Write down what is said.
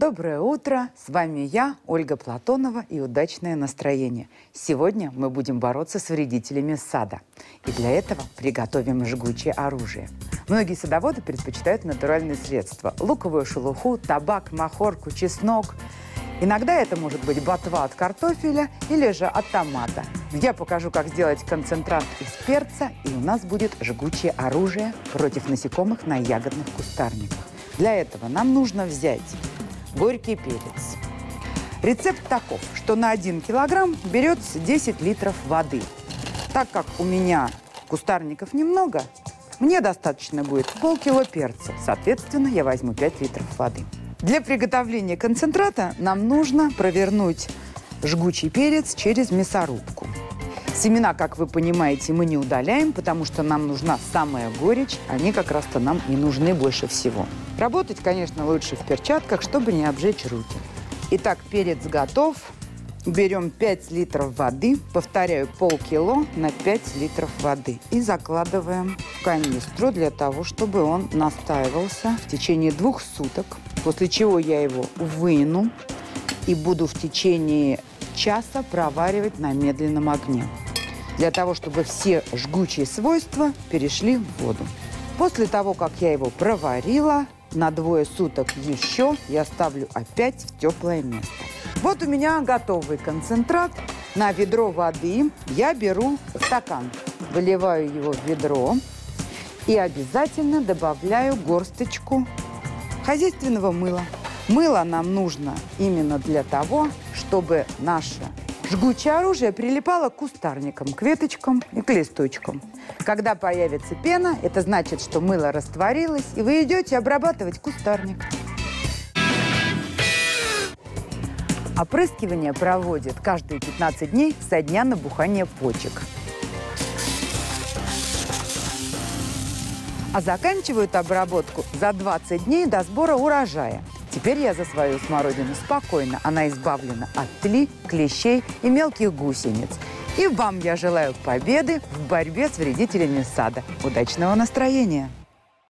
Доброе утро! С вами я, Ольга Платонова и «Удачное настроение». Сегодня мы будем бороться с вредителями сада. И для этого приготовим жгучее оружие. Многие садоводы предпочитают натуральные средства. Луковую шелуху, табак, махорку, чеснок. Иногда это может быть ботва от картофеля или же от томата. Я покажу, как сделать концентрат из перца, и у нас будет жгучее оружие против насекомых на ягодных кустарниках. Для этого нам нужно взять горький перец. Рецепт таков, что на 1 килограмм берется 10 литров воды. Так как у меня кустарников немного, мне достаточно будет полкило перца. Соответственно, я возьму 5 литров воды. Для приготовления концентрата нам нужно провернуть жгучий перец через мясорубку. Семена, как вы понимаете, мы не удаляем, потому что нам нужна самая горечь. Они как раз-то нам и нужны больше всего. Работать, конечно, лучше в перчатках, чтобы не обжечь руки. Итак, перец готов. Берем 5 литров воды, повторяю, полкило на 5 литров воды. И закладываем в канистру для того, чтобы он настаивался в течение двух суток. После чего я его выну и буду в течение часа проваривать на медленном огне для того, чтобы все жгучие свойства перешли в воду. После того, как я его проварила, на двое суток еще я ставлю опять в теплое место. Вот у меня готовый концентрат. На ведро воды я беру стакан, выливаю его в ведро и обязательно добавляю горсточку хозяйственного мыла. Мыло нам нужно именно для того, чтобы наше Жгучее оружие прилипало к кустарникам, к веточкам и к листочкам. Когда появится пена, это значит, что мыло растворилось, и вы идете обрабатывать кустарник. Опрыскивание проводит каждые 15 дней со дня набухания почек. А заканчивают обработку за 20 дней до сбора урожая – Теперь я за свою смородину спокойно. Она избавлена от тли, клещей и мелких гусениц. И вам я желаю победы в борьбе с вредителями сада. Удачного настроения!